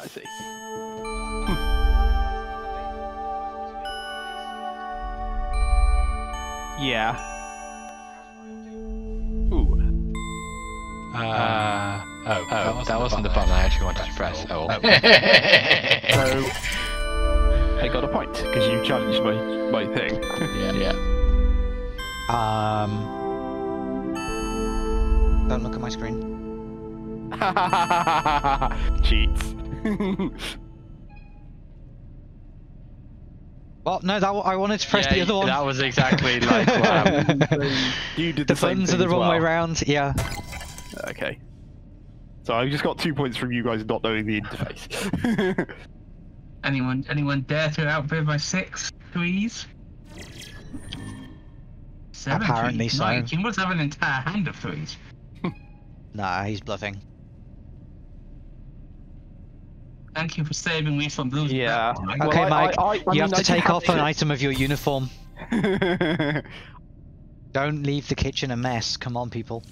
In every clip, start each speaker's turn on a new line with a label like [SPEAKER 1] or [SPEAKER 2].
[SPEAKER 1] I see. Yeah. Ooh.
[SPEAKER 2] Uh, oh,
[SPEAKER 3] Oh, that wasn't the button I actually wanted to press. Oh, well.
[SPEAKER 1] So I got a point because you challenged my my thing.
[SPEAKER 3] yeah, yeah.
[SPEAKER 4] Um. Don't look at my screen.
[SPEAKER 1] Cheats.
[SPEAKER 4] Well, no, that I wanted to press the other one.
[SPEAKER 3] That was exactly like what happened.
[SPEAKER 1] you did
[SPEAKER 4] the
[SPEAKER 1] the, same
[SPEAKER 4] buttons are the
[SPEAKER 1] as
[SPEAKER 4] wrong way
[SPEAKER 1] well.
[SPEAKER 4] round. Yeah.
[SPEAKER 1] Okay. So I just got two points from you guys not knowing the interface.
[SPEAKER 5] Anyone, anyone dare to outbid my six threes? Seven
[SPEAKER 4] Apparently
[SPEAKER 5] threes.
[SPEAKER 4] so.
[SPEAKER 5] Right, He must have an entire hand of threes.
[SPEAKER 4] Nah, he's bluffing.
[SPEAKER 5] Thank you for saving me from losing.
[SPEAKER 1] yeah.
[SPEAKER 5] that one.
[SPEAKER 1] Well,
[SPEAKER 4] Okay,
[SPEAKER 1] I-
[SPEAKER 4] Mike,
[SPEAKER 1] I- I- I
[SPEAKER 4] you
[SPEAKER 1] mean,
[SPEAKER 4] have
[SPEAKER 1] I
[SPEAKER 4] to take off an item of your uniform. Don't leave the kitchen a mess. Come on, people.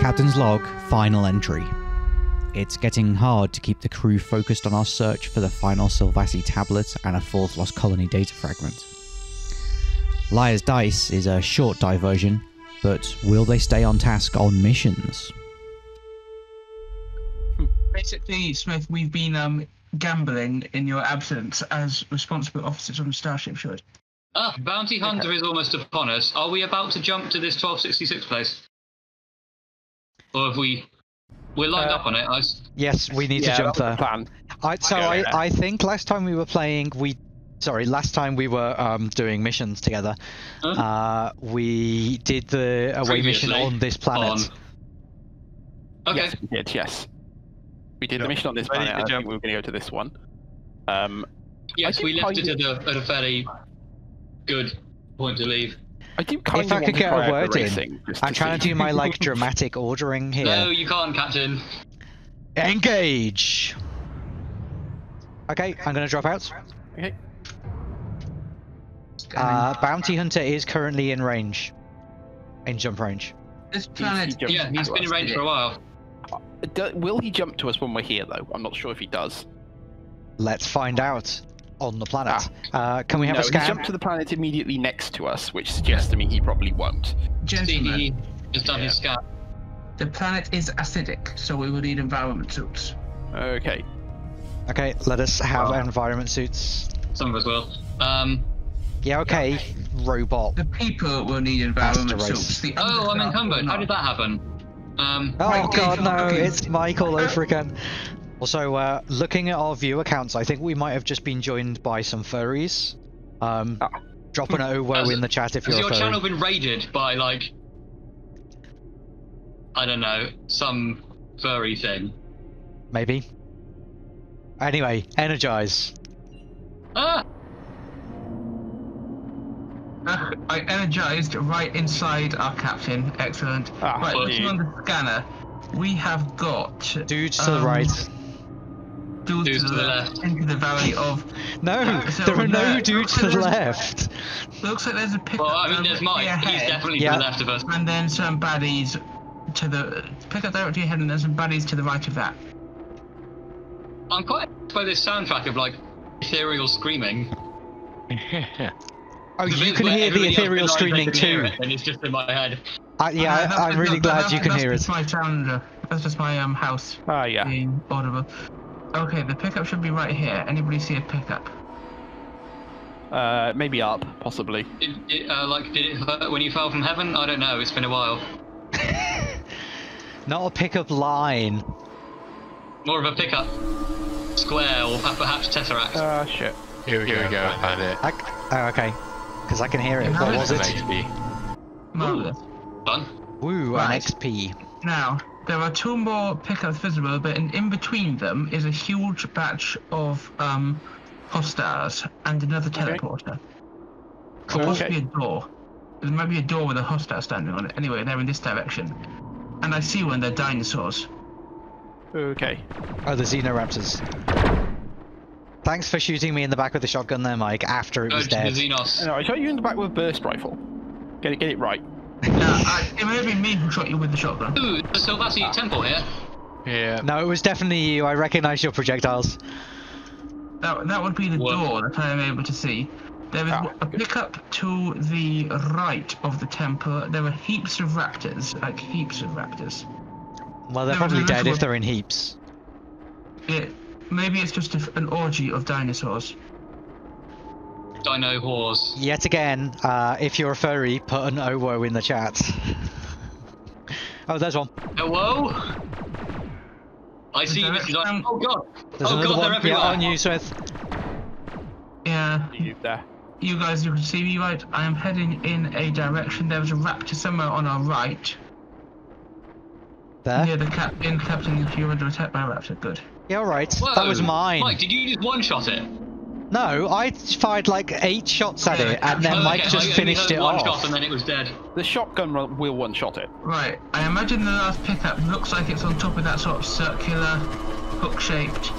[SPEAKER 6] Captain's log, final entry. It's getting hard to keep the crew focused on our search for the final Sylvassi tablet and a fourth Lost Colony data fragment. Liar's Dice is a short diversion, but will they stay on task on missions?
[SPEAKER 5] Basically, Smith, we've been um gambling in your absence as responsible officers on the Starship should.
[SPEAKER 7] Ah, Bounty Hunter is almost upon us. Are we about to jump to this 1266 place? Or have we... We're lined
[SPEAKER 1] Uh,
[SPEAKER 7] up on it. I s-
[SPEAKER 4] Yes, we need
[SPEAKER 1] yeah,
[SPEAKER 4] to jump there.
[SPEAKER 1] the.
[SPEAKER 4] I, so
[SPEAKER 7] Okay.
[SPEAKER 4] I, I think last time we were playing, we, sorry, last time we were um, doing missions together,
[SPEAKER 7] Huh?
[SPEAKER 4] uh, we did the away mission on this planet.
[SPEAKER 7] on- Okay.
[SPEAKER 1] Yes, we did. Yes. We did
[SPEAKER 3] Yeah.
[SPEAKER 1] the mission on this
[SPEAKER 3] Ready
[SPEAKER 1] planet. I think we were going to go to this one. Um,
[SPEAKER 7] Yes, we left it at a, at a fairly good point to leave.
[SPEAKER 1] I do kind
[SPEAKER 4] if
[SPEAKER 1] of
[SPEAKER 4] I could get a word in, I'm trying to do my like dramatic ordering here.
[SPEAKER 7] No, you can't, Captain.
[SPEAKER 4] Engage. Okay, I'm gonna drop out.
[SPEAKER 1] Okay.
[SPEAKER 4] Uh, Bounty Hunter is currently in range, in jump range.
[SPEAKER 5] This
[SPEAKER 1] he
[SPEAKER 5] planet.
[SPEAKER 1] jumped
[SPEAKER 7] Yeah, he's been in range for a while.
[SPEAKER 1] Do, will he jump to us when we're here, though? I'm not sure if he does.
[SPEAKER 4] Let's find out on the planet. Uh, can we have
[SPEAKER 1] no,
[SPEAKER 4] a
[SPEAKER 1] he
[SPEAKER 4] scan?
[SPEAKER 1] jumped to the planet immediately next to us, which suggests to me he probably won't.
[SPEAKER 5] Gentlemen,
[SPEAKER 7] he has done his scan.
[SPEAKER 5] the planet is acidic, so we will need environment suits.
[SPEAKER 1] Okay.
[SPEAKER 4] Okay, let us have
[SPEAKER 7] Well-
[SPEAKER 4] environment suits.
[SPEAKER 7] Some of us will. Um,
[SPEAKER 4] Yeah, okay, robot.
[SPEAKER 5] The people will need environment
[SPEAKER 4] Asteroids.
[SPEAKER 5] suits. The
[SPEAKER 7] oh, I'm encumbered. How did that happen? Um,
[SPEAKER 4] Oh
[SPEAKER 5] Right,
[SPEAKER 4] god, no,
[SPEAKER 5] okay.
[SPEAKER 4] it's Mike all over again. Also, uh, looking at our view accounts, I think we might have just been joined by some furries. Um,
[SPEAKER 1] Ah.
[SPEAKER 4] drop an OWO
[SPEAKER 7] Has-
[SPEAKER 4] in the chat if you're a
[SPEAKER 7] your channel been raided by, like, I don't know, some furry thing?
[SPEAKER 4] Maybe. Anyway, energize.
[SPEAKER 7] Ah!
[SPEAKER 5] Uh, I energized right inside our captain. Excellent.
[SPEAKER 1] Ah,
[SPEAKER 5] right, looking on the scanner, we have got
[SPEAKER 4] Dudes to the
[SPEAKER 5] um,
[SPEAKER 4] right.
[SPEAKER 5] dudes, to the left into the valley of.
[SPEAKER 4] No,
[SPEAKER 5] so
[SPEAKER 4] there are no
[SPEAKER 5] there-
[SPEAKER 4] dudes to the left.
[SPEAKER 5] Looks like there's a pickup.
[SPEAKER 7] Well, I mean, there's Mike.
[SPEAKER 5] here
[SPEAKER 7] He's definitely
[SPEAKER 4] Yeah.
[SPEAKER 7] to the left of us.
[SPEAKER 5] And then some baddies to the pickup directly ahead, and there's some baddies to the right of that.
[SPEAKER 7] I'm quite impressed by this soundtrack of, like, ethereal screaming.
[SPEAKER 4] Oh,
[SPEAKER 7] The
[SPEAKER 4] you can hear the ethereal
[SPEAKER 7] denies they
[SPEAKER 4] screaming too.
[SPEAKER 7] it, And it's just in my head.
[SPEAKER 4] I, yeah,
[SPEAKER 5] Uh,
[SPEAKER 4] I, I'm really
[SPEAKER 5] that-
[SPEAKER 4] glad
[SPEAKER 5] that-
[SPEAKER 4] you can hear
[SPEAKER 5] it.
[SPEAKER 4] it.
[SPEAKER 5] my challenger. That's just my um house
[SPEAKER 1] Ah, yeah.
[SPEAKER 5] being audible. Okay, the pickup should be right here. Anybody see a pickup?
[SPEAKER 1] Uh, maybe up, possibly.
[SPEAKER 7] It, it, uh, like, did it hurt when you fell from heaven? I don't know. It's been a while.
[SPEAKER 4] Not a pickup line.
[SPEAKER 7] More of a pickup square or perhaps tesseract.
[SPEAKER 1] Ah, shit.
[SPEAKER 3] Here we
[SPEAKER 2] Here
[SPEAKER 3] go.
[SPEAKER 2] we go.
[SPEAKER 3] Found it.
[SPEAKER 4] I, oh, okay. Because I can hear it. What was
[SPEAKER 5] it?
[SPEAKER 4] it?
[SPEAKER 3] HP.
[SPEAKER 5] Marvelous.
[SPEAKER 7] Fun.
[SPEAKER 4] Woo,
[SPEAKER 5] Right.
[SPEAKER 4] an XP.
[SPEAKER 5] Now, there are two more pickups visible, but in, in between them is a huge batch of um, hostiles and another teleporter. Could possibly
[SPEAKER 1] Okay.
[SPEAKER 5] a door. There might be a door with a hostile standing on it. Anyway, they're in this direction. And I see one, they're dinosaurs.
[SPEAKER 1] Okay.
[SPEAKER 4] Oh, the Xenoraptors. Thanks for shooting me in the back with the shotgun there, Mike, after it was
[SPEAKER 7] Go to the
[SPEAKER 4] dead.
[SPEAKER 7] Xenos.
[SPEAKER 1] No, I shot you in the back with a burst rifle. Get it, get it right.
[SPEAKER 5] Yeah, I, it may have been me who shot you with the shotgun.
[SPEAKER 7] Ooh, the Sylvassi temple here.
[SPEAKER 3] Yeah.
[SPEAKER 4] No, it was definitely you. I recognize your projectiles.
[SPEAKER 5] That, that would be the
[SPEAKER 7] What?
[SPEAKER 5] door that I am able to see. There is
[SPEAKER 1] Ah,
[SPEAKER 5] a pickup to the right of the temple. There are heaps of raptors, like heaps of raptors.
[SPEAKER 4] Well, they're
[SPEAKER 5] There
[SPEAKER 4] probably dead if they're in heaps.
[SPEAKER 5] It, maybe it's just a, an orgy of dinosaurs.
[SPEAKER 7] Dino whores.
[SPEAKER 4] Yet again, uh, if you're a furry, put an OWO in the chat. oh, there's one.
[SPEAKER 7] Hello? I see
[SPEAKER 5] there-
[SPEAKER 7] Mr. Dino.
[SPEAKER 5] um,
[SPEAKER 7] Oh god.
[SPEAKER 4] There's
[SPEAKER 7] oh
[SPEAKER 4] another
[SPEAKER 7] god,
[SPEAKER 4] one.
[SPEAKER 7] they're everywhere.
[SPEAKER 4] Yeah, on you, Smith.
[SPEAKER 5] Yeah,
[SPEAKER 1] You there.
[SPEAKER 5] you guys, you can see me right. I am heading in a direction. There's a raptor somewhere on our right.
[SPEAKER 4] There.
[SPEAKER 5] Near the captain. Captain, if you're under attack by a raptor, good.
[SPEAKER 4] Yeah, all right. That was mine.
[SPEAKER 7] Mike, did you just one shot it?
[SPEAKER 4] No, I fired like eight shots at it, and then
[SPEAKER 7] Oh,
[SPEAKER 4] Mike
[SPEAKER 7] okay,
[SPEAKER 4] just
[SPEAKER 7] I only
[SPEAKER 4] finished
[SPEAKER 7] heard
[SPEAKER 4] it
[SPEAKER 7] one
[SPEAKER 4] off.
[SPEAKER 7] shot and then it was dead.
[SPEAKER 1] The shotgun will one shot it.
[SPEAKER 5] Right. I imagine the last pickup looks like it's on top of that sort of circular, hook-shaped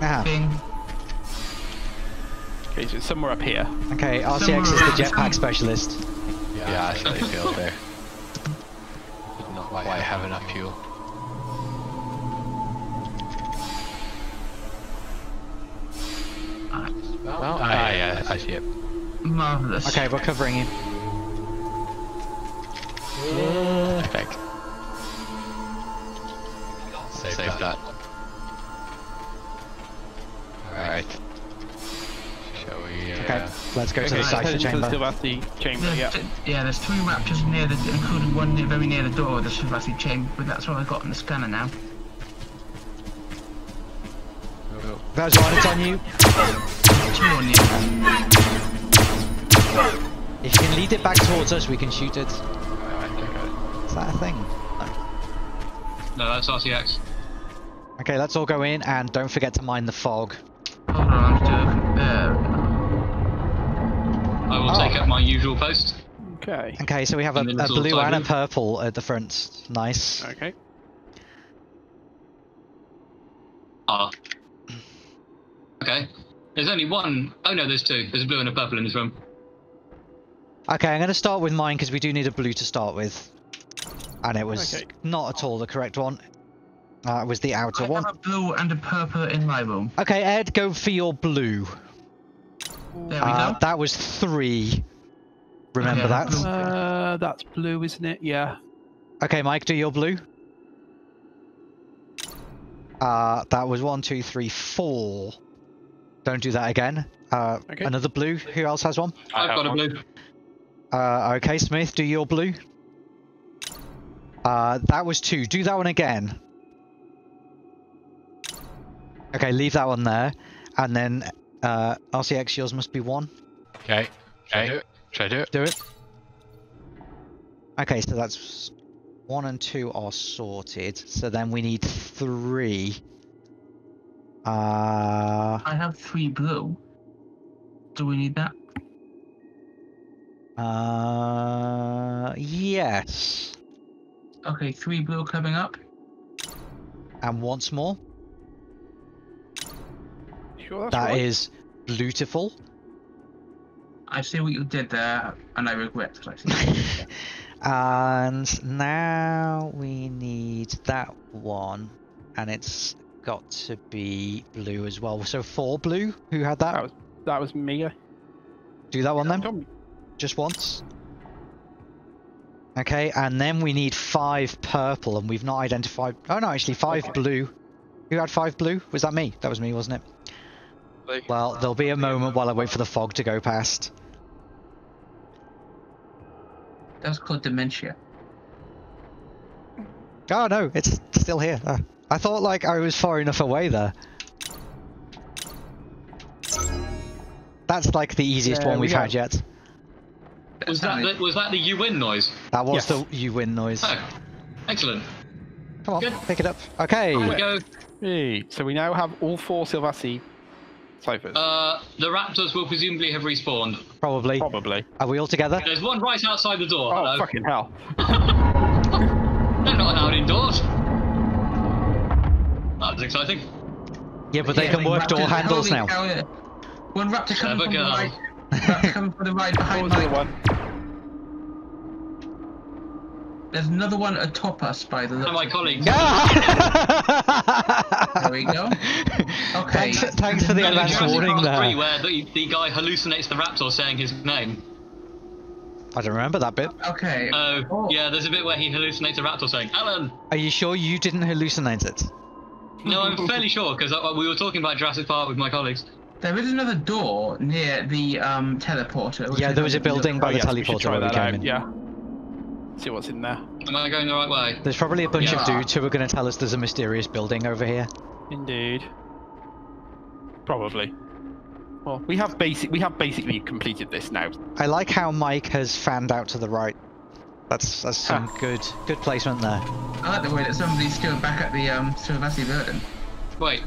[SPEAKER 4] Ah,
[SPEAKER 5] thing.
[SPEAKER 1] Okay, so it's somewhere up here.
[SPEAKER 4] okay, RCX is the jetpack specialist.
[SPEAKER 3] Yeah, yeah I slightly failed there. Did not quite have enough fuel. Well, ah, yeah, I see it.
[SPEAKER 5] Marvelous.
[SPEAKER 4] Okay, we're covering you.
[SPEAKER 3] Perfect. Save, that. Alright. Shall we, uh...
[SPEAKER 4] Okay, let's go to the cipher
[SPEAKER 1] heading to
[SPEAKER 4] chamber.
[SPEAKER 1] the Sylvassi chamber,
[SPEAKER 5] There's
[SPEAKER 1] yeah.
[SPEAKER 5] yeah, there's three raptors near the, including one near, very near the door of the Sylvassi chamber, but that's what I got in the scanner now. Oh.
[SPEAKER 4] There's one, it's on you.
[SPEAKER 5] Two.
[SPEAKER 4] If you can lead it back towards us, we can shoot it. Is
[SPEAKER 3] Alright, I got it.
[SPEAKER 4] that a thing?
[SPEAKER 7] No, that's RCX.
[SPEAKER 4] Okay, let's all go in, and don't forget to mine the fog.
[SPEAKER 5] Hold on, Dirk. There.
[SPEAKER 7] I will
[SPEAKER 4] Oh.
[SPEAKER 7] take up my usual post.
[SPEAKER 1] Okay.
[SPEAKER 4] Okay, so we have a, a blue and a purple at the front. Nice.
[SPEAKER 1] Okay.
[SPEAKER 7] Ah. Okay. There's only one oh no, there's two. There's a blue and a purple in this room.
[SPEAKER 4] Okay, I'm going to start with mine because we do need a blue to start with. And it was
[SPEAKER 1] Okay.
[SPEAKER 4] not at all the correct one. Uh, it was the outer
[SPEAKER 5] I
[SPEAKER 4] one.
[SPEAKER 5] have a blue and a purple in my room.
[SPEAKER 4] Okay, Ed, go for your blue.
[SPEAKER 5] There we
[SPEAKER 4] Uh,
[SPEAKER 5] go.
[SPEAKER 4] that was three. Remember
[SPEAKER 5] Okay,
[SPEAKER 4] that?
[SPEAKER 5] blue.
[SPEAKER 1] Uh, that's blue, isn't it? Yeah.
[SPEAKER 4] Okay, Mike, do your blue. Uh, that was one, two, three, four. Don't do that again. Uh,
[SPEAKER 1] Okay.
[SPEAKER 4] Another blue. Who else has one?
[SPEAKER 1] I
[SPEAKER 7] I've
[SPEAKER 1] have
[SPEAKER 7] got a blue.
[SPEAKER 4] Uh, okay, Smith, do your blue. Uh, that was two. Do that one again. Okay, leave that one there. And then, uh, RCX, yours must be one.
[SPEAKER 3] Okay. Should I do it? Should I do it?
[SPEAKER 4] Do it. Okay, so that's one and two are sorted. So then we need three. Uh,
[SPEAKER 5] I have three blue. Do we need that?
[SPEAKER 4] uh, yes.
[SPEAKER 5] Okay, three blue coming up.
[SPEAKER 4] And once more.
[SPEAKER 1] Sure, that's
[SPEAKER 4] That
[SPEAKER 1] right.
[SPEAKER 4] is beautiful.
[SPEAKER 5] I see what you did there, and I regret that I see what you did there.
[SPEAKER 4] And now we need that one, and it's got to be blue as well. So four blue. Who had that?
[SPEAKER 1] That was that was me.
[SPEAKER 4] Do that one then, just once. Okay, and then we need five purple, and we've not identified. Oh no, actually five
[SPEAKER 1] Okay.
[SPEAKER 4] blue. Who had five blue? Was that me? That was me, wasn't it? Well, there'll be a moment while I wait for the fog to go past.
[SPEAKER 5] That's called dementia.
[SPEAKER 4] Oh no, it's still here. Uh, I thought like I was far enough away there. That's like the easiest
[SPEAKER 1] There
[SPEAKER 4] one
[SPEAKER 1] we
[SPEAKER 4] we've
[SPEAKER 1] go.
[SPEAKER 4] had yet.
[SPEAKER 7] Was that the, was that the you win noise?
[SPEAKER 4] That was
[SPEAKER 1] Yes.
[SPEAKER 4] the you win noise.
[SPEAKER 7] Oh. Excellent.
[SPEAKER 4] Come on,
[SPEAKER 7] good.
[SPEAKER 4] pick it up. Okay.
[SPEAKER 7] Here we go.
[SPEAKER 1] Hey, so we now have all four Sylvassi ciphers.
[SPEAKER 7] Uh, the raptors will presumably have respawned.
[SPEAKER 4] Probably.
[SPEAKER 1] Probably.
[SPEAKER 4] Are we all together?
[SPEAKER 7] There's one right outside the door.
[SPEAKER 1] Oh,
[SPEAKER 7] Hello.
[SPEAKER 1] fucking hell.
[SPEAKER 7] They're not allowed indoors. That was exciting.
[SPEAKER 4] Yeah, but they
[SPEAKER 5] Yeah,
[SPEAKER 4] can work door handles now.
[SPEAKER 5] cow, yeah. One raptor coming
[SPEAKER 7] Clever
[SPEAKER 5] from the right. Raptor coming from the right behind
[SPEAKER 1] was the one?
[SPEAKER 5] There's another one atop us by the
[SPEAKER 7] One of
[SPEAKER 5] look.
[SPEAKER 7] my colleagues.
[SPEAKER 5] There we go. Okay.
[SPEAKER 4] Thanks, thanks for the
[SPEAKER 7] No,
[SPEAKER 4] advance
[SPEAKER 7] Jurassic
[SPEAKER 4] warning
[SPEAKER 7] Park 3,
[SPEAKER 4] there.
[SPEAKER 7] where the, the guy hallucinates the raptor saying his name.
[SPEAKER 4] I don't remember that bit.
[SPEAKER 5] Okay.
[SPEAKER 7] Oh,
[SPEAKER 5] Oh.
[SPEAKER 7] yeah, there's a bit where he hallucinates a raptor saying, Alan!
[SPEAKER 4] Are you sure you didn't hallucinate it?
[SPEAKER 7] No, I'm fairly sure, because we were talking about Jurassic Park with my colleagues.
[SPEAKER 5] There is another door near the um, teleporter.
[SPEAKER 4] Yeah, there was a building by
[SPEAKER 1] Oh,
[SPEAKER 4] the
[SPEAKER 1] yes,
[SPEAKER 4] teleporter
[SPEAKER 1] try
[SPEAKER 4] where we came
[SPEAKER 1] out,
[SPEAKER 4] in.
[SPEAKER 1] Yeah. See what's in there.
[SPEAKER 7] Am I going the right way?
[SPEAKER 4] There's probably a bunch of dudes who are going to tell us there's a mysterious building over here.
[SPEAKER 1] Indeed. Probably. Well, we have basic. We have basically completed this now.
[SPEAKER 4] I like how Mike has fanned out to the right. That's that's some good good placement there.
[SPEAKER 5] I like the way that somebody's still back at the um, Sylvassi building.
[SPEAKER 7] Wait,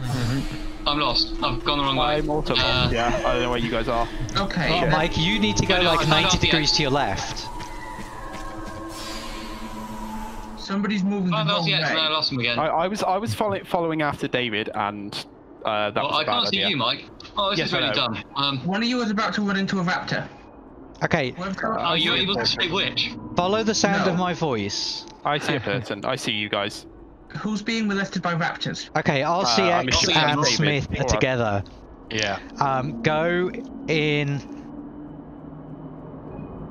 [SPEAKER 7] I'm lost. I've gone the wrong way.
[SPEAKER 1] I'm also
[SPEAKER 7] Uh.
[SPEAKER 1] Yeah, I don't know where you guys are.
[SPEAKER 5] Okay.
[SPEAKER 4] Oh,
[SPEAKER 5] uh,
[SPEAKER 4] Mike, you need to go like 90 degrees to your left.
[SPEAKER 5] Somebody's moving
[SPEAKER 7] I
[SPEAKER 5] the
[SPEAKER 7] lost
[SPEAKER 5] wrong
[SPEAKER 7] the X I lost him again.
[SPEAKER 1] I, I was I was follow, following after David, and uh, that
[SPEAKER 7] well,
[SPEAKER 1] was
[SPEAKER 7] I
[SPEAKER 1] a bad
[SPEAKER 7] can't see
[SPEAKER 1] idea.
[SPEAKER 7] you, Mike. Oh, this
[SPEAKER 1] Yes,
[SPEAKER 7] is really dumb. Um,
[SPEAKER 5] One of you was about to run into a raptor.
[SPEAKER 4] Okay,
[SPEAKER 5] Where-
[SPEAKER 7] are you able to say which?
[SPEAKER 4] follow the sound
[SPEAKER 5] No.
[SPEAKER 4] of my voice.
[SPEAKER 1] I see a person. I see you guys.
[SPEAKER 5] Who's being molested by raptors?
[SPEAKER 4] Okay, RCX
[SPEAKER 1] assuming
[SPEAKER 4] and
[SPEAKER 1] David.
[SPEAKER 4] Smith are together.
[SPEAKER 3] Yeah.
[SPEAKER 4] Um, go in.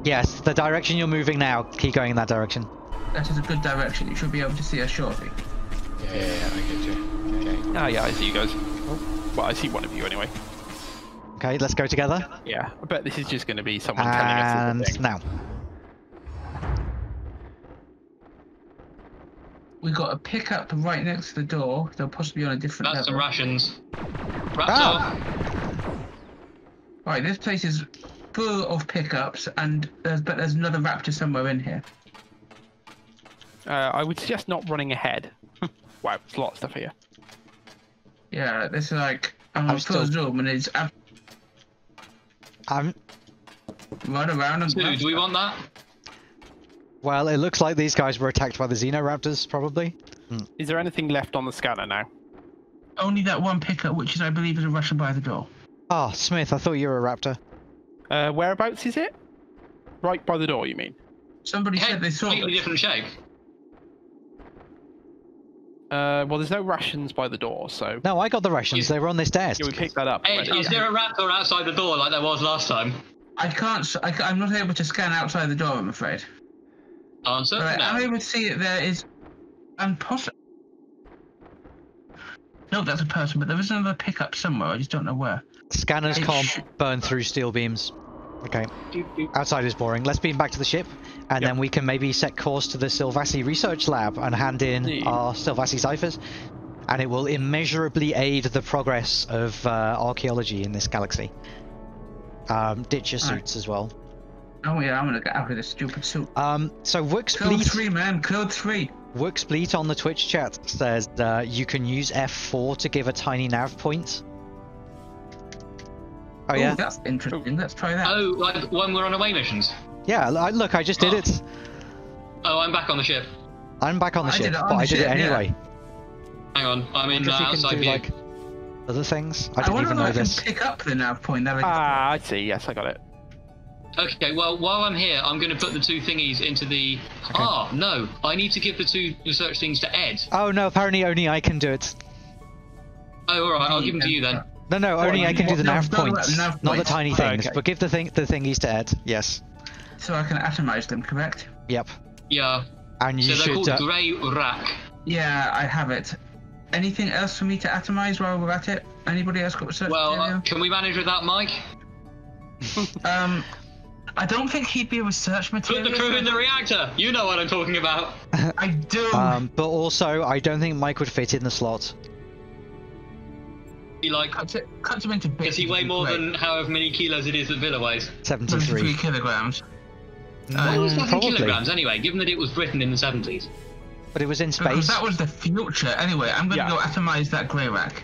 [SPEAKER 4] Yes, the direction you're moving now. Keep going in that direction.
[SPEAKER 5] That is a good direction. You should be able to see us shortly.
[SPEAKER 3] Yeah, yeah, yeah, I get you. Okay.
[SPEAKER 1] Ah, yeah, I see you guys. Well, I see one of you anyway.
[SPEAKER 4] Okay, let's go together.
[SPEAKER 1] Yeah, I bet this is just going to be someone telling us
[SPEAKER 4] And
[SPEAKER 1] the thing.
[SPEAKER 4] now.
[SPEAKER 5] We got a pickup right next to the door. They'll possibly be on a different
[SPEAKER 7] That's some
[SPEAKER 5] level.
[SPEAKER 7] rations. Raptor!
[SPEAKER 4] Ah.
[SPEAKER 5] Right, this place is full of pickups, and there's but there's another raptor somewhere in here.
[SPEAKER 1] Uh, I would suggest not running ahead. wow, there's a lot of stuff here.
[SPEAKER 5] Yeah, this is like I'm
[SPEAKER 4] I'm
[SPEAKER 5] a full
[SPEAKER 4] still-
[SPEAKER 5] zoom, and it's ab-
[SPEAKER 4] Um,
[SPEAKER 5] run around and.
[SPEAKER 7] Dude, do we want that?
[SPEAKER 4] well, it looks like these guys were attacked by the Xenoraptors, probably.
[SPEAKER 1] Is there anything left on the scanner now?
[SPEAKER 5] Only that one pickup, which is I believe is a Russian by the door.
[SPEAKER 4] Oh, Smith, I thought you were a raptor.
[SPEAKER 1] Uh, whereabouts is it? Right by the door, you mean?
[SPEAKER 5] Somebody said
[SPEAKER 7] Head
[SPEAKER 5] they saw
[SPEAKER 7] completely
[SPEAKER 5] it.
[SPEAKER 7] different shape.
[SPEAKER 1] Uh, well, there's no rations by the door, so
[SPEAKER 4] No, I got the rations.
[SPEAKER 7] Is-
[SPEAKER 4] They were on this desk.
[SPEAKER 1] yeah, we picked that up.
[SPEAKER 7] Ed,
[SPEAKER 1] already.
[SPEAKER 7] is there a raptor outside the door like there was last time?
[SPEAKER 5] I can't. I, am not able to scan outside the door. I'm afraid.
[SPEAKER 7] Answer?
[SPEAKER 5] But
[SPEAKER 7] no.
[SPEAKER 5] I'm able to see that there is, and possibly. No, that's a person, but there is another pickup somewhere. I just don't know where.
[SPEAKER 4] Scanners
[SPEAKER 5] Hey,
[SPEAKER 4] can't
[SPEAKER 5] sh-
[SPEAKER 4] burn through steel beams. Okay. Outside is boring. Let's beam back to the ship, and
[SPEAKER 1] Yep.
[SPEAKER 4] then we can maybe set course to the Sylvassi Research Lab and hand in
[SPEAKER 1] Yeah.
[SPEAKER 4] our Sylvassi ciphers. And it will immeasurably aid the progress of uh, archaeology in this galaxy. Um, ditch your suits as well.
[SPEAKER 5] Oh yeah, I'm gonna get out of this stupid suit.
[SPEAKER 4] Um, so
[SPEAKER 5] Code
[SPEAKER 4] Workspleet,
[SPEAKER 5] three, man. Code three.
[SPEAKER 4] Workspleet on the Twitch chat says uh, you can use F4 to give a tiny nav point. Oh
[SPEAKER 5] Ooh,
[SPEAKER 4] yeah,
[SPEAKER 5] that's interesting. Let's try that.
[SPEAKER 7] Oh, like when we're on away missions.
[SPEAKER 4] yeah. I, look, I just did
[SPEAKER 7] Oh.
[SPEAKER 4] it.
[SPEAKER 7] Oh, I'm back on the ship.
[SPEAKER 4] I'm back on the
[SPEAKER 5] I
[SPEAKER 4] ship,
[SPEAKER 5] on
[SPEAKER 4] but
[SPEAKER 5] the
[SPEAKER 4] I did
[SPEAKER 5] ship,
[SPEAKER 4] it
[SPEAKER 5] yeah.
[SPEAKER 4] anyway.
[SPEAKER 7] Hang on, I'm in uh,
[SPEAKER 4] you
[SPEAKER 7] outside
[SPEAKER 4] can do
[SPEAKER 7] view.
[SPEAKER 4] like other things. I
[SPEAKER 5] I
[SPEAKER 4] didn't
[SPEAKER 5] wonder
[SPEAKER 4] even
[SPEAKER 5] if
[SPEAKER 4] know
[SPEAKER 5] I can
[SPEAKER 4] this.
[SPEAKER 5] pick up the nav point. That I
[SPEAKER 1] Ah, I see. Yes, I got it.
[SPEAKER 7] Okay, well, while I'm here, I'm going to put the two thingies into the. Ah, no, I need to give the two research things to Ed.
[SPEAKER 4] Oh no! Apparently only I can do it.
[SPEAKER 7] Oh, all right, I'll give them to you then.
[SPEAKER 4] No, no, only I can do the
[SPEAKER 5] want- no,
[SPEAKER 4] nav
[SPEAKER 5] no, no,
[SPEAKER 4] points,
[SPEAKER 5] nav
[SPEAKER 4] not the
[SPEAKER 5] points.
[SPEAKER 4] tiny
[SPEAKER 1] Oh,
[SPEAKER 4] things.
[SPEAKER 1] okay.
[SPEAKER 4] But give the thing, the thingies to Ed. Yes.
[SPEAKER 5] so I can atomize them. Correct?
[SPEAKER 4] Yep.
[SPEAKER 7] Yeah.
[SPEAKER 4] And you
[SPEAKER 7] so they're
[SPEAKER 4] should.
[SPEAKER 7] called
[SPEAKER 4] Uh,
[SPEAKER 7] grey rack.
[SPEAKER 5] Yeah, I have it. Anything else for me to atomize while we're at it? Anybody else got research
[SPEAKER 7] Well, uh, can we manage without Mike?
[SPEAKER 5] Um, I don't think he'd be a research material.
[SPEAKER 7] Put the crew in the reactor. You know what I'm talking about.
[SPEAKER 5] I do.
[SPEAKER 4] um, but also, I don't think Mike would fit in the slot.
[SPEAKER 7] He like,
[SPEAKER 5] cut, it, cut them into bits.
[SPEAKER 7] does he
[SPEAKER 5] would
[SPEAKER 7] weigh more than however many kilos it is that Villa weighs?
[SPEAKER 5] 23
[SPEAKER 4] Seventy-three.
[SPEAKER 5] kilograms?
[SPEAKER 7] What
[SPEAKER 5] Uh,
[SPEAKER 7] was that in
[SPEAKER 4] probably.
[SPEAKER 7] kilograms anyway? Given that it was written in the 70s.
[SPEAKER 4] But it was in
[SPEAKER 5] because
[SPEAKER 4] space.
[SPEAKER 5] that was the future. Anyway, I'm gonna
[SPEAKER 1] Yeah.
[SPEAKER 5] go atomize that grey rack.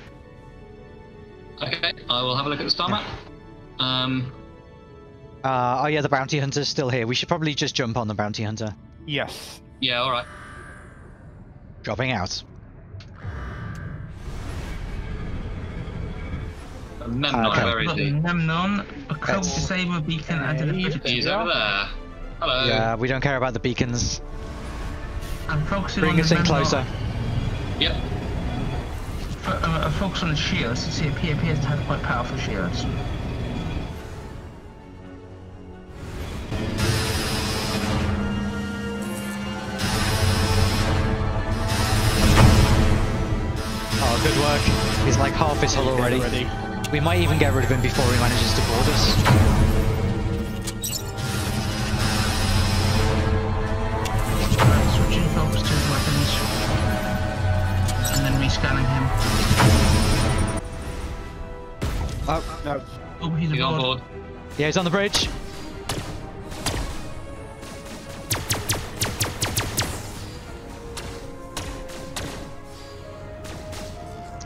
[SPEAKER 7] Okay, I will have a look at the star map. Um,
[SPEAKER 4] Uh, oh yeah, the bounty hunter's still here. We should probably just jump on the bounty hunter.
[SPEAKER 1] Yes.
[SPEAKER 7] yeah, all right.
[SPEAKER 4] Dropping out.
[SPEAKER 7] Memnon,
[SPEAKER 4] Okay.
[SPEAKER 7] where
[SPEAKER 5] We've
[SPEAKER 7] is
[SPEAKER 5] got
[SPEAKER 7] he?
[SPEAKER 5] Memnon, a cloak
[SPEAKER 4] That's-
[SPEAKER 5] disabled beacon, and an efficiency.
[SPEAKER 7] He's over there. Hello.
[SPEAKER 4] Yeah, we don't care about the beacons.
[SPEAKER 5] I'm focusing
[SPEAKER 4] Bring
[SPEAKER 5] on
[SPEAKER 4] us in
[SPEAKER 5] Memnon-
[SPEAKER 4] closer.
[SPEAKER 7] Yep.
[SPEAKER 5] Fo- uh, uh, focus on the shields to see if he appears to have quite powerful shields.
[SPEAKER 4] Oh, good work. He's like half his hull already.
[SPEAKER 1] Already.
[SPEAKER 4] We might even get rid of him before he manages to board us.
[SPEAKER 5] Switching focus to his weapons. And then rescanning him.
[SPEAKER 4] Oh,
[SPEAKER 1] No.
[SPEAKER 5] Oh, he's
[SPEAKER 7] He's on board.
[SPEAKER 4] yeah, he's on the bridge.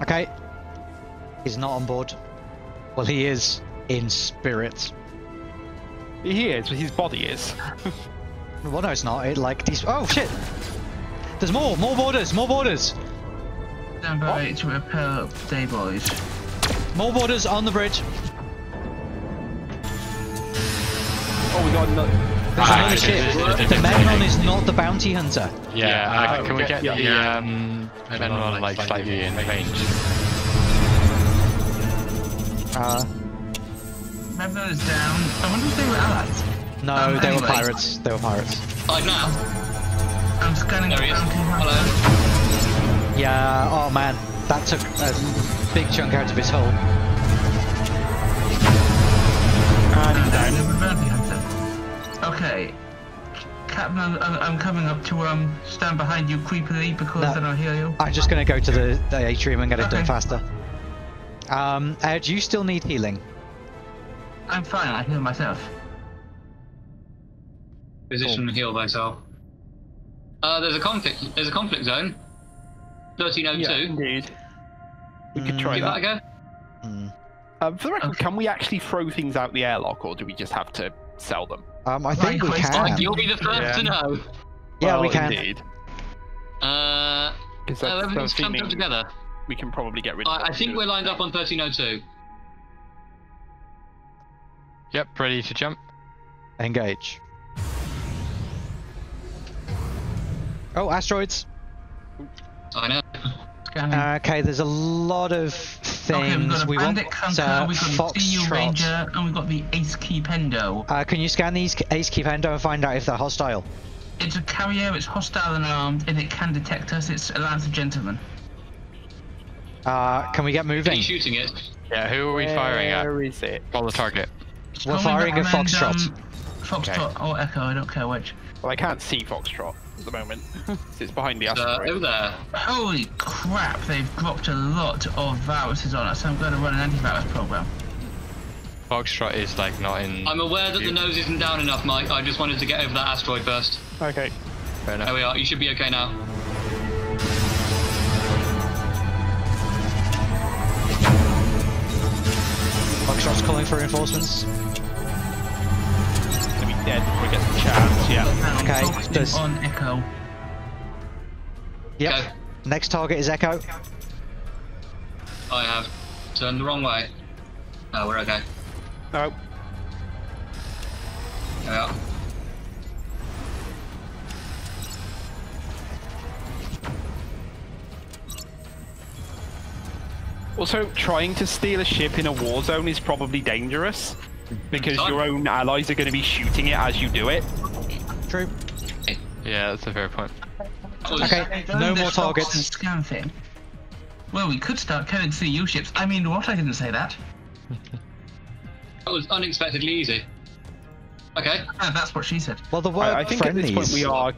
[SPEAKER 4] Okay. He's not on board. Well, he is in spirit.
[SPEAKER 1] He is, but his body is.
[SPEAKER 4] Well, no, it's not. It like these. Oh shit! There's more, more borders, more borders,
[SPEAKER 5] Stand by to repel day boys.
[SPEAKER 4] more borders on the bridge.
[SPEAKER 1] Oh, we got another.
[SPEAKER 4] There's
[SPEAKER 3] Ah,
[SPEAKER 4] another ship.
[SPEAKER 3] it's- it's a
[SPEAKER 4] The
[SPEAKER 3] different
[SPEAKER 4] Memnon is not the bounty hunter.
[SPEAKER 3] Yeah, uh,
[SPEAKER 1] uh,
[SPEAKER 3] can we
[SPEAKER 1] okay,
[SPEAKER 3] get
[SPEAKER 1] yeah.
[SPEAKER 3] the um, Memnon like slightly in range?
[SPEAKER 4] Uh,
[SPEAKER 5] Memnon is down. I wonder if they were allies.
[SPEAKER 4] no,
[SPEAKER 5] Um,
[SPEAKER 4] they were pirates. They were pirates.
[SPEAKER 7] Five now.
[SPEAKER 5] I'm scanning
[SPEAKER 7] There
[SPEAKER 5] the
[SPEAKER 7] he is. Hello.
[SPEAKER 4] Yeah. Oh man, that took a big chunk out of his hull.
[SPEAKER 1] And he's down.
[SPEAKER 5] The bounty hunter. Okay. Captain, I'm, I'm, I'm coming up to um stand behind you creepily because
[SPEAKER 4] No.
[SPEAKER 5] then I'll heal you.
[SPEAKER 4] I'm just gonna go to the, the atrium and get it done
[SPEAKER 5] Okay.
[SPEAKER 4] faster. Um, Ed, you still need healing.
[SPEAKER 5] I'm fine. I heal myself.
[SPEAKER 7] Position and heal thyself. Uh, there's a conflict. There's a conflict zone. Thirteen oh two.
[SPEAKER 1] Yeah, indeed. We could try
[SPEAKER 7] Give that a go.
[SPEAKER 4] Hmm.
[SPEAKER 1] Um, for the record,
[SPEAKER 5] Okay.
[SPEAKER 1] can we actually throw things out the airlock, or do we just have to sell them?
[SPEAKER 4] Um, I think we can.
[SPEAKER 5] Christ,
[SPEAKER 7] You'll be the first
[SPEAKER 1] Yeah.
[SPEAKER 7] to know.
[SPEAKER 4] Yeah, we can.
[SPEAKER 1] Indeed.
[SPEAKER 7] Uh,
[SPEAKER 1] Because
[SPEAKER 7] oh, everything's clumped up together.
[SPEAKER 1] We can probably get rid of
[SPEAKER 7] I, I think we're lined up on thirteen oh two.
[SPEAKER 3] Yep, ready to jump.
[SPEAKER 4] Engage. Oh, asteroids.
[SPEAKER 7] I know.
[SPEAKER 5] Scanning.
[SPEAKER 4] Okay, there's a lot of
[SPEAKER 5] okay, we've
[SPEAKER 4] things.
[SPEAKER 5] got a
[SPEAKER 4] we want
[SPEAKER 5] bandit hunter,
[SPEAKER 4] uh,
[SPEAKER 5] we've got the CU ranger, and we've got the ace key pendo.
[SPEAKER 4] Uh, can you scan these Ace Keep Endo and find out if they're hostile?
[SPEAKER 5] It's a carrier, it's hostile and armed, and it can detect us. It's a lance of gentlemen.
[SPEAKER 4] Uh, can we get moving?
[SPEAKER 7] He's shooting it.
[SPEAKER 3] Yeah, who are we firing at?
[SPEAKER 1] Where is it?
[SPEAKER 3] Follow the target.
[SPEAKER 4] We're
[SPEAKER 5] Can
[SPEAKER 4] firing at
[SPEAKER 5] recommend,
[SPEAKER 4] Foxtrot.
[SPEAKER 5] um, Foxtrot or Echo, I don't care which.
[SPEAKER 1] Well, I can't see Foxtrot at the moment. it's behind the
[SPEAKER 7] Uh,
[SPEAKER 1] asteroid.
[SPEAKER 7] over there.
[SPEAKER 5] Holy crap, they've dropped a lot of viruses on us. I'm going to run an antivirus program.
[SPEAKER 3] Foxtrot is like not in.
[SPEAKER 7] I'm aware that the nose isn't down enough, Mike. I just wanted to get over that asteroid first.
[SPEAKER 1] Okay.
[SPEAKER 3] Fair
[SPEAKER 7] There we are. You should be okay now.
[SPEAKER 4] Foxtrot's calling for reinforcements.
[SPEAKER 1] It's gonna be dead before it gets a chance. Yeah.
[SPEAKER 4] Okay,
[SPEAKER 5] focusing
[SPEAKER 4] there's-
[SPEAKER 5] on Echo.
[SPEAKER 4] Yep.
[SPEAKER 7] Okay.
[SPEAKER 4] Next target is Echo.
[SPEAKER 7] I have turned the wrong way. Oh, we're okay.
[SPEAKER 1] No.
[SPEAKER 7] There we are.
[SPEAKER 1] Also, trying to steal a ship in a war zone is probably dangerous because your own allies are going to be shooting it as you do it.
[SPEAKER 4] True.
[SPEAKER 3] Yeah, that's a fair point.
[SPEAKER 4] Okay, no more targets.
[SPEAKER 5] and Scan thing. Well, we could start killing CU ships. I mean, what? I didn't say that.
[SPEAKER 7] that was unexpectedly easy. Okay.
[SPEAKER 5] Ah, that's what she said.
[SPEAKER 4] Well, the word
[SPEAKER 1] I, I think at this point we are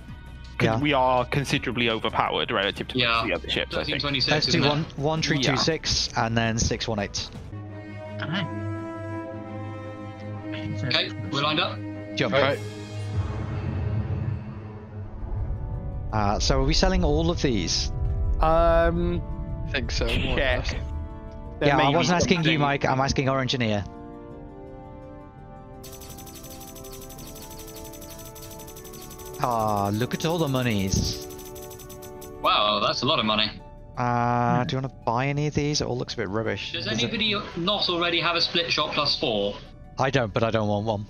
[SPEAKER 4] Yeah.
[SPEAKER 1] we are considerably overpowered relative to
[SPEAKER 7] Yeah.
[SPEAKER 1] the other ships. I think.
[SPEAKER 7] 1326.
[SPEAKER 4] Let's do
[SPEAKER 7] isn't it?
[SPEAKER 4] one one three two six and then six one eight.
[SPEAKER 5] Alright.
[SPEAKER 7] Okay, we're lined up.
[SPEAKER 4] Jump.
[SPEAKER 3] Right.
[SPEAKER 4] Uh, so are we selling all of these?
[SPEAKER 1] Um,
[SPEAKER 3] I think so. more or less.
[SPEAKER 1] check.
[SPEAKER 4] Yeah, I wasn't asking you, Mike. I'm asking our engineer. Ah, look at all the monies.
[SPEAKER 7] Wow, that's a lot of money.
[SPEAKER 4] Uh, do you want to buy any of these? It all looks a bit rubbish.
[SPEAKER 7] Does
[SPEAKER 4] Is it-
[SPEAKER 7] anybody not already have a split shot plus four?
[SPEAKER 4] I don't, but I don't want one.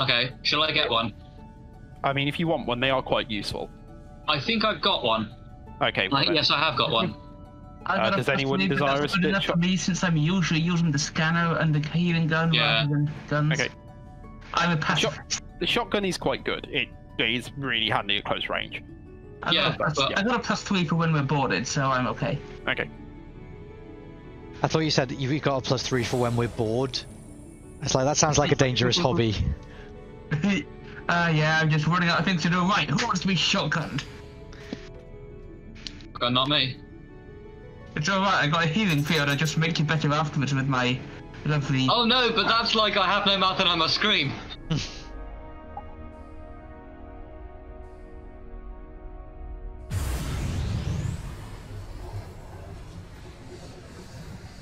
[SPEAKER 7] Okay, shall I get one?
[SPEAKER 1] I mean, if you want one, they are quite useful.
[SPEAKER 7] I think I've got one.
[SPEAKER 1] Okay. well
[SPEAKER 7] Like, yes, I have got one.
[SPEAKER 1] Uh, does anyone desire a
[SPEAKER 5] that's good
[SPEAKER 1] split
[SPEAKER 5] enough
[SPEAKER 1] shot?
[SPEAKER 5] for me since I'm usually using the scanner and the healing gun
[SPEAKER 7] Yeah.
[SPEAKER 5] rather than guns.
[SPEAKER 1] Okay.
[SPEAKER 5] I'm a
[SPEAKER 1] Shot-
[SPEAKER 5] pacifist.
[SPEAKER 1] The shotgun is quite good. It is really handy at close range.
[SPEAKER 5] I
[SPEAKER 7] Yeah,
[SPEAKER 5] got, a plus,
[SPEAKER 7] but-
[SPEAKER 5] I got a plus three for when we're boarded, so I'm okay.
[SPEAKER 1] Okay.
[SPEAKER 4] I thought you said that you got a plus three for when we're bored. It's like that sounds like a dangerous hobby.
[SPEAKER 5] uh, yeah, I'm just running out of things to do. Right, who wants to be shotgunned?
[SPEAKER 7] Uh, not me.
[SPEAKER 5] It's alright, I got a healing field. I just make you better afterwards with my lovely.
[SPEAKER 7] Oh no, but that's like I have no mouth and I must scream.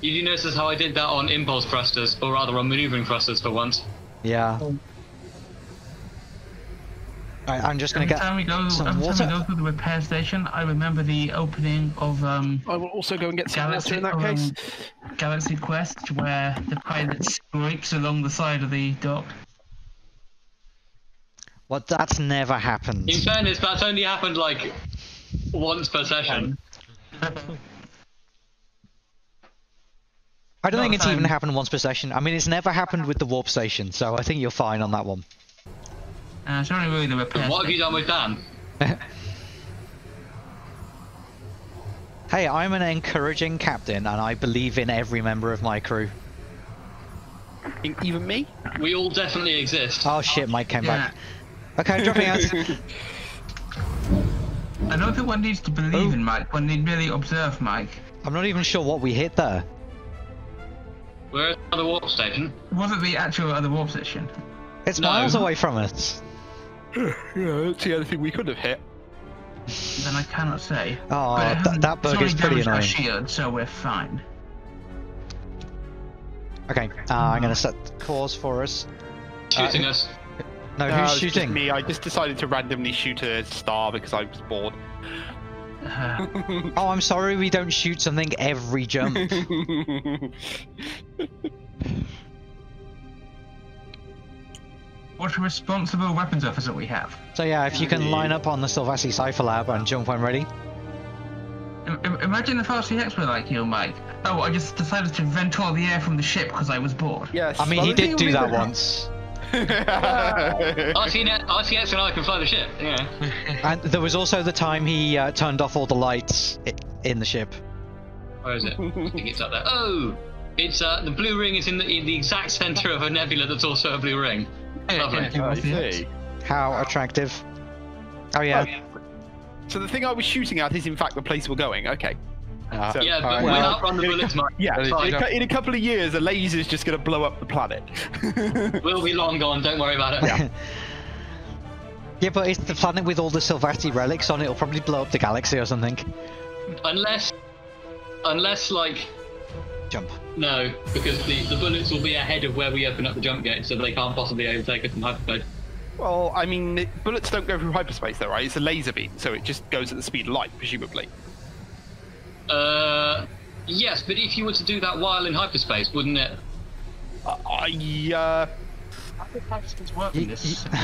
[SPEAKER 7] Did you notice how I did that on impulse thrusters, or rather on maneuvering thrusters for once?
[SPEAKER 4] Yeah. Alright, I'm just gonna
[SPEAKER 5] Every
[SPEAKER 4] get.
[SPEAKER 5] time we go,
[SPEAKER 4] some
[SPEAKER 5] every time we go through the repair station, I remember the opening of um,
[SPEAKER 1] I will also go and get some
[SPEAKER 5] Galaxy,
[SPEAKER 1] water in that
[SPEAKER 5] um,
[SPEAKER 1] case.
[SPEAKER 5] Galaxy Quest, where the pilot scrapes along the side of the dock.
[SPEAKER 4] Well, that's never happened.
[SPEAKER 7] In fairness, that's only happened like once per session.
[SPEAKER 4] I don't think
[SPEAKER 5] Not
[SPEAKER 4] it's even happened once per session. I mean, it's never happened with the warp station, so I think you're fine on that one.
[SPEAKER 5] Uh, it's only really the repair
[SPEAKER 7] What have you done with Dan?
[SPEAKER 4] Hey, I'm an encouraging captain, and I believe in every member of my crew.
[SPEAKER 1] Even me?
[SPEAKER 7] We all definitely exist.
[SPEAKER 4] Oh shit, Mike came
[SPEAKER 5] Yeah.
[SPEAKER 4] back. Okay, I'm dropping out.
[SPEAKER 5] I don't think one needs to believe
[SPEAKER 4] Oh.
[SPEAKER 5] in Mike. One need merely observe Mike.
[SPEAKER 4] I'm not even sure what we hit there.
[SPEAKER 7] We're at the warp station.
[SPEAKER 5] Wasn't the actual other warp station.
[SPEAKER 4] It's
[SPEAKER 7] No.
[SPEAKER 4] miles away from us.
[SPEAKER 1] Yeah, that's the other thing we could have hit.
[SPEAKER 5] Then I cannot say.
[SPEAKER 4] Oh,
[SPEAKER 5] But it
[SPEAKER 4] th- that bug is pretty
[SPEAKER 5] damaged our
[SPEAKER 4] annoying.
[SPEAKER 5] shield, so we're fine.
[SPEAKER 4] Okay, uh, I'm gonna set course for us.
[SPEAKER 7] Shooting us.
[SPEAKER 4] No,
[SPEAKER 1] No,
[SPEAKER 4] who's
[SPEAKER 1] it's just
[SPEAKER 4] shooting?
[SPEAKER 1] me. I just decided to randomly shoot a star because I was bored.
[SPEAKER 4] Oh, I'm sorry we don't shoot something every jump.
[SPEAKER 5] what a responsible weapons officer we have.
[SPEAKER 4] so yeah, if you can line up on the Sylvassi Cypher Lab and jump when ready.
[SPEAKER 5] I- I- imagine if RCX were like you, Mike. Oh, I just decided to vent all the air from the ship because I was bored.
[SPEAKER 1] yes.
[SPEAKER 4] I mean,
[SPEAKER 1] well,
[SPEAKER 4] he did do that
[SPEAKER 1] the-
[SPEAKER 4] once.
[SPEAKER 7] RTX, RTX and I can fly the ship. Yeah.
[SPEAKER 4] And there was also the time he uh, turned off all the lights in the ship.
[SPEAKER 7] Where is it? I think it's up there. Oh, it's uh, the blue ring is in the, in the exact center of a nebula that's also a blue ring. Lovely.
[SPEAKER 1] I see.
[SPEAKER 4] How attractive. Oh yeah.
[SPEAKER 1] So the thing I was shooting at is in fact the place we're going. Okay.
[SPEAKER 4] Ah.
[SPEAKER 1] So,
[SPEAKER 7] Yeah, but
[SPEAKER 1] uh,
[SPEAKER 7] we'll
[SPEAKER 1] well,
[SPEAKER 7] outrun the bullets, Mike.
[SPEAKER 1] Yeah, in a, in a couple of years, a laser's just going to blow up the planet.
[SPEAKER 7] We'll be long gone. Don't worry about it.
[SPEAKER 1] Yeah.
[SPEAKER 4] Yeah, but it's the planet with all the Sylvassi relics on it. It'll probably blow up the galaxy or something.
[SPEAKER 7] Unless, unless like
[SPEAKER 4] Jump.
[SPEAKER 7] no, because the, the bullets will be ahead of where we open up the jump gate, so they can't possibly overtake us in hyperspace.
[SPEAKER 1] well, I mean, bullets don't go through hyperspace, though, right? It's a laser beam, so it just goes at the speed of light, presumably.
[SPEAKER 7] Uh, yes, but if you were to do that while in hyperspace, wouldn't it?
[SPEAKER 1] I, uh,
[SPEAKER 5] It's working this.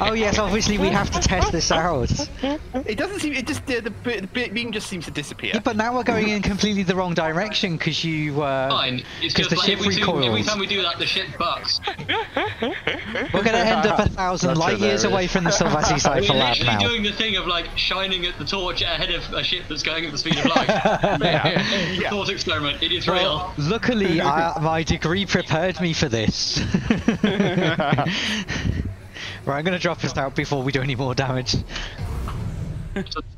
[SPEAKER 4] Oh yes, obviously we have to test this out.
[SPEAKER 1] it doesn't seem. It just the, the, the beam just seems to disappear.
[SPEAKER 4] Yeah, but now we're going in completely the wrong direction because you. Uh,
[SPEAKER 7] Fine. It's
[SPEAKER 4] 'Cause
[SPEAKER 7] just
[SPEAKER 4] the
[SPEAKER 7] like
[SPEAKER 4] ship
[SPEAKER 7] every, two, every time we do that, the ship bucks.
[SPEAKER 4] we're going to end up a thousand
[SPEAKER 1] That's
[SPEAKER 4] light years away from the Sylvassi
[SPEAKER 7] We're
[SPEAKER 4] Cypher Lab
[SPEAKER 7] literally
[SPEAKER 4] now.
[SPEAKER 7] doing the thing of like shining at the torch ahead of a ship that's going at the speed of light.
[SPEAKER 1] yeah. Yeah.
[SPEAKER 7] thought experiment. It is
[SPEAKER 4] Well,
[SPEAKER 7] real.
[SPEAKER 4] luckily, I, my degree prepared me for this. right, I'm going to drop us out before we do any more damage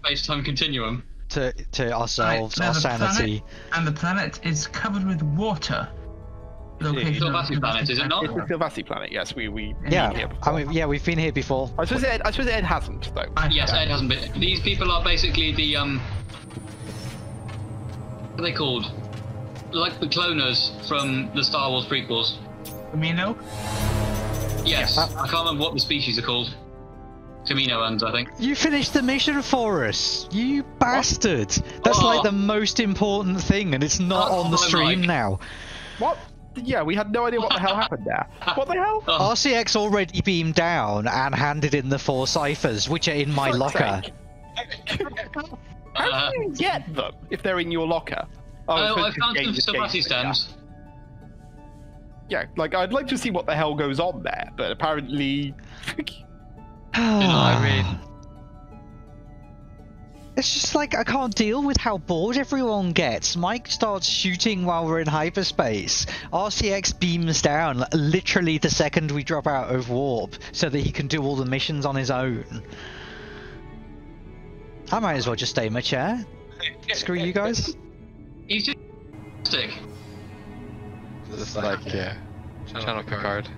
[SPEAKER 7] Space-time continuum.
[SPEAKER 4] to to ourselves,
[SPEAKER 5] Right,
[SPEAKER 4] our sanity.
[SPEAKER 5] Planet, and the planet is covered with water. Location
[SPEAKER 7] Still
[SPEAKER 5] of
[SPEAKER 7] Vassi planet, is it not?
[SPEAKER 1] It's the Sylvassi planet. Yes, we we been here
[SPEAKER 4] Yeah,
[SPEAKER 1] before.
[SPEAKER 4] I mean, yeah, we've been here before.
[SPEAKER 1] I suppose Ed, I suppose Ed hasn't though.
[SPEAKER 5] I-
[SPEAKER 7] Yes, Ed hasn't been. These people are basically the um. What are they called? Like the cloners from the Star Wars prequels.
[SPEAKER 5] Amino?
[SPEAKER 7] Yes,
[SPEAKER 4] Yeah.
[SPEAKER 7] I can't remember what the species are called. Kaminoans, I think.
[SPEAKER 4] You finished the mission for us, you bastard! That's
[SPEAKER 7] Oh.
[SPEAKER 4] like the most important thing, and it's not
[SPEAKER 7] Oh,
[SPEAKER 4] on the stream
[SPEAKER 7] mic.
[SPEAKER 4] now.
[SPEAKER 1] What? Yeah, we had no idea what the hell happened there. What the hell?
[SPEAKER 7] Oh,
[SPEAKER 4] RCX already beamed down and handed in the four ciphers, which are in my
[SPEAKER 1] Fuck's
[SPEAKER 4] locker.
[SPEAKER 1] How
[SPEAKER 7] uh,
[SPEAKER 1] do you get them if they're in your locker?
[SPEAKER 7] oh,
[SPEAKER 1] it's
[SPEAKER 7] I found
[SPEAKER 1] them
[SPEAKER 7] some
[SPEAKER 1] game-
[SPEAKER 7] Sabati
[SPEAKER 1] yeah. like I'd like to see what the hell goes on there, but apparently,
[SPEAKER 3] I mean,
[SPEAKER 4] It's just like I can't deal with how bored everyone gets. Mike starts shooting while we're in hyperspace. RCX beams down li- literally the second we drop out of warp so that he can do all the missions on his own. I might as well just stay in my chair. Screw you guys.
[SPEAKER 7] He's just stick.
[SPEAKER 3] it's like, yeah. Channel card.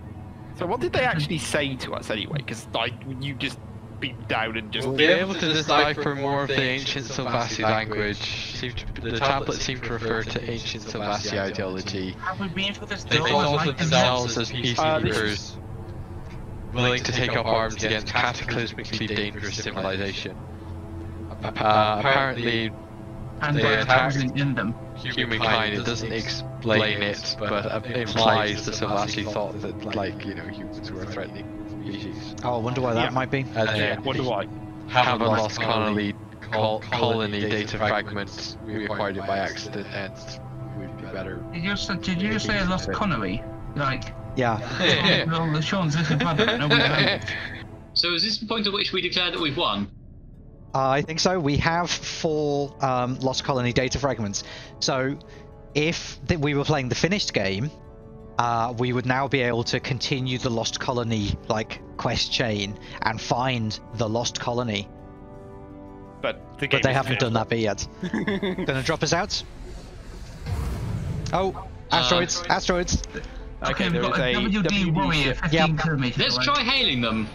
[SPEAKER 1] so what did they actually say to us anyway? Because like you just beat down and just
[SPEAKER 3] We'll be able to decipher more of the ancient Sylvassi language. Seem to- The tablets seem to refer to ancient Sylvassi ideology.
[SPEAKER 5] Have we been for this
[SPEAKER 3] They
[SPEAKER 5] door?
[SPEAKER 3] thought
[SPEAKER 5] Like
[SPEAKER 3] of themselves as
[SPEAKER 1] Uh, this
[SPEAKER 3] peacekeepers, willing to take up arms against cataclysmically dangerous civilization. Uh, apparently,
[SPEAKER 5] and
[SPEAKER 3] they
[SPEAKER 5] by
[SPEAKER 3] attacked-
[SPEAKER 5] in them.
[SPEAKER 3] Humankind, it doesn't explain it, but uh, implies the Sylvassi thought that, like, you know, humans were a threatening species.
[SPEAKER 4] Oh, I wonder why that
[SPEAKER 1] Yeah.
[SPEAKER 4] might be.
[SPEAKER 3] And
[SPEAKER 1] yeah,
[SPEAKER 3] then
[SPEAKER 1] wonder why.
[SPEAKER 3] have a lost colony, col- colony data fragment, we acquired it by accident, and would be better.
[SPEAKER 5] Did you, say- did you say a lost Connery? Like,
[SPEAKER 4] Yeah.
[SPEAKER 5] well, the Sean's little brother, nobody knows.
[SPEAKER 7] So is this the point at which we declare that we've won?
[SPEAKER 4] I think so. We have four um, Lost Colony data fragments. So, if th- we were playing the finished game, uh, we would now be able to continue the Lost Colony like quest chain and find the Lost Colony.
[SPEAKER 1] But the game
[SPEAKER 4] But they haven't done that bit yet. Gonna drop us out? Oh, asteroids! asteroids!
[SPEAKER 5] Okay,
[SPEAKER 1] there
[SPEAKER 5] we've got a
[SPEAKER 1] a
[SPEAKER 5] WD
[SPEAKER 1] WD
[SPEAKER 5] Warrior 15
[SPEAKER 4] Yep.
[SPEAKER 5] kilometers
[SPEAKER 7] Let's
[SPEAKER 5] away.
[SPEAKER 7] try hailing them.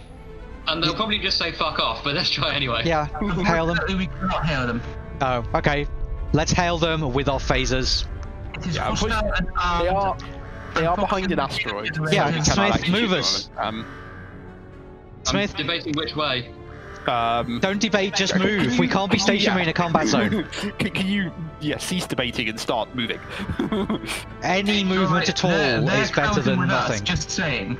[SPEAKER 7] And they'll probably just say fuck off, but let's try anyway.
[SPEAKER 4] Yeah, hail them.
[SPEAKER 5] Unfortunately, We cannot hail them.
[SPEAKER 4] Oh, okay. Let's hail them with our phasers.
[SPEAKER 5] It is
[SPEAKER 1] Yeah, I'm
[SPEAKER 5] hostile
[SPEAKER 1] push-
[SPEAKER 5] and armed.
[SPEAKER 1] They are they are behind an asteroid.
[SPEAKER 4] Yeah,
[SPEAKER 1] so we
[SPEAKER 4] Smith,
[SPEAKER 1] cannot
[SPEAKER 4] move us.
[SPEAKER 1] Um,
[SPEAKER 4] Smith,
[SPEAKER 7] I'm debating which way.
[SPEAKER 1] um,
[SPEAKER 4] don't debate, just
[SPEAKER 1] Okay.
[SPEAKER 4] move. We can't be stationary in a combat zone.
[SPEAKER 1] can, can you, yeah, cease debating and start moving?
[SPEAKER 4] Any movement
[SPEAKER 5] Right,
[SPEAKER 4] at all
[SPEAKER 5] they're- they're
[SPEAKER 4] is better than
[SPEAKER 5] with us,
[SPEAKER 4] nothing.
[SPEAKER 5] just saying.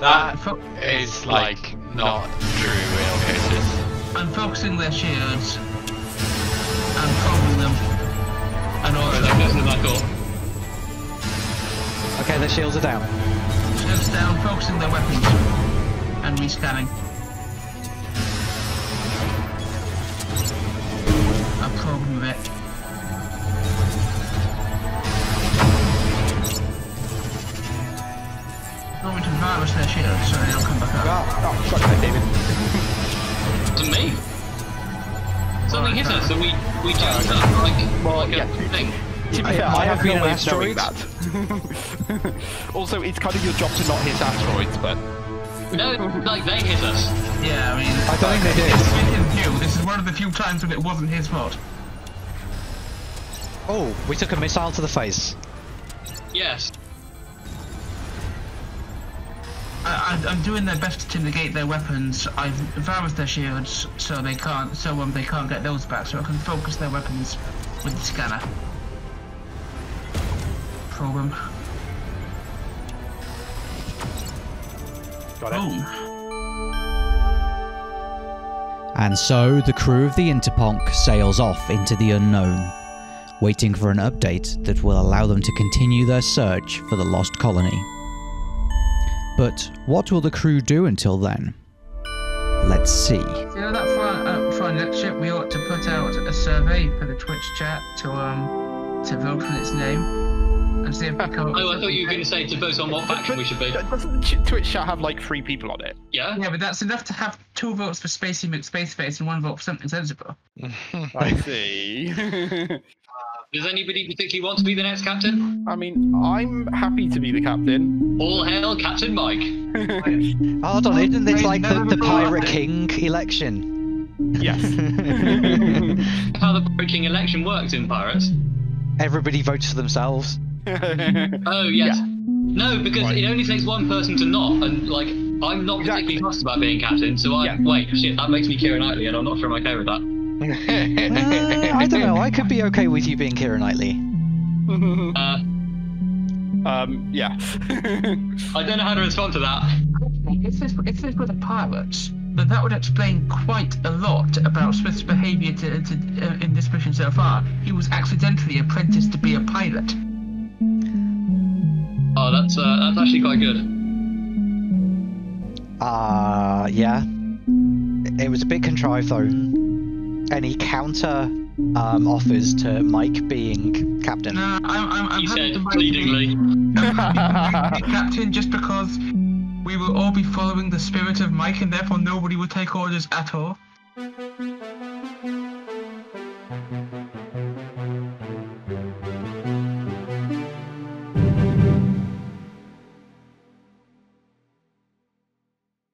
[SPEAKER 3] That uh,
[SPEAKER 5] Fo-
[SPEAKER 3] is, like, not true real cases.
[SPEAKER 5] I'm focusing their shields. I'm probing them. And also,
[SPEAKER 7] that goes in my.
[SPEAKER 4] Okay, their shields are down.
[SPEAKER 5] shields down, focusing their weapons. And rescanning. I'm probing with it. To
[SPEAKER 7] me. Something hit us and we, we jumped up like,
[SPEAKER 1] Well,
[SPEAKER 7] like
[SPEAKER 1] yeah.
[SPEAKER 7] a thing.
[SPEAKER 1] To be
[SPEAKER 4] It
[SPEAKER 1] fair,
[SPEAKER 4] might
[SPEAKER 1] I
[SPEAKER 4] have
[SPEAKER 1] have
[SPEAKER 4] been
[SPEAKER 1] no
[SPEAKER 4] an
[SPEAKER 1] way of knowing
[SPEAKER 4] asteroid.
[SPEAKER 1] that. also, it's kind of your job to not hit asteroids, but
[SPEAKER 7] No, like they hit us.
[SPEAKER 5] Yeah, I mean,
[SPEAKER 4] I don't think they did.
[SPEAKER 5] it's been his view. This is one of the few times when it wasn't his fault.
[SPEAKER 4] Oh, we took a missile to the face.
[SPEAKER 7] Yes.
[SPEAKER 5] I, I, I'm doing their best to negate their weapons. I've virused their shields so they can't, so um, they can't get those back. So I can focus their weapons with the scanner. Probe them.
[SPEAKER 1] got it.
[SPEAKER 5] Boom.
[SPEAKER 6] And so the crew of the Interponk sails off into the unknown, waiting for an update that will allow them to continue their search for the lost colony. But what will the crew do until then? Let's see.
[SPEAKER 5] You know that for our, uh, for our next ship, we ought to put out a survey for the Twitch chat to um to vote for its name and see if we come. up
[SPEAKER 7] Oh, I thought you were going to say to vote on what faction we should be.
[SPEAKER 1] Doesn't Twitch chat have like three people on it?
[SPEAKER 7] Yeah?
[SPEAKER 5] Yeah, but that's enough to have two votes for Spacey McSpaceface and one vote for something sensible.
[SPEAKER 1] I see.
[SPEAKER 7] Does anybody particularly want to be the next captain?
[SPEAKER 1] I mean, I'm happy to be the captain.
[SPEAKER 7] All hail Captain Mike.
[SPEAKER 4] Hold on, isn't this
[SPEAKER 5] Wait,
[SPEAKER 4] like the, the. Pirate King election?
[SPEAKER 1] yes.
[SPEAKER 7] How the Pirate King election works in Pirates.
[SPEAKER 4] Everybody votes for themselves.
[SPEAKER 7] Oh, yes. No, because
[SPEAKER 1] Right.
[SPEAKER 7] it only takes one person to not, and like I'm not
[SPEAKER 1] Exactly.
[SPEAKER 7] particularly fussed about being captain, so I
[SPEAKER 1] Yeah.
[SPEAKER 7] wait. Shit, that makes me Keira Knightley, and I'm not sure I'm okay with that.
[SPEAKER 4] Uh, I don't know. I could be okay with you being Keira Knightley.
[SPEAKER 7] Uh,
[SPEAKER 1] um, yeah.
[SPEAKER 7] I don't know how to respond to that.
[SPEAKER 5] If this, if this were the pirates, then that would explain quite a lot about Smith's behaviour to, to, uh, in this mission so far. He was accidentally apprenticed to be a pilot.
[SPEAKER 7] Oh, that's uh, that's actually quite good.
[SPEAKER 4] Uh, yeah. It was a bit contrived though. Any counter um, offers to Mike being captain?
[SPEAKER 5] No, I'm, I'm, I'm
[SPEAKER 7] He
[SPEAKER 5] happy
[SPEAKER 7] said pleadingly.
[SPEAKER 5] I'm happy to be captain just because we will all be following the spirit of Mike and therefore nobody will take orders at all.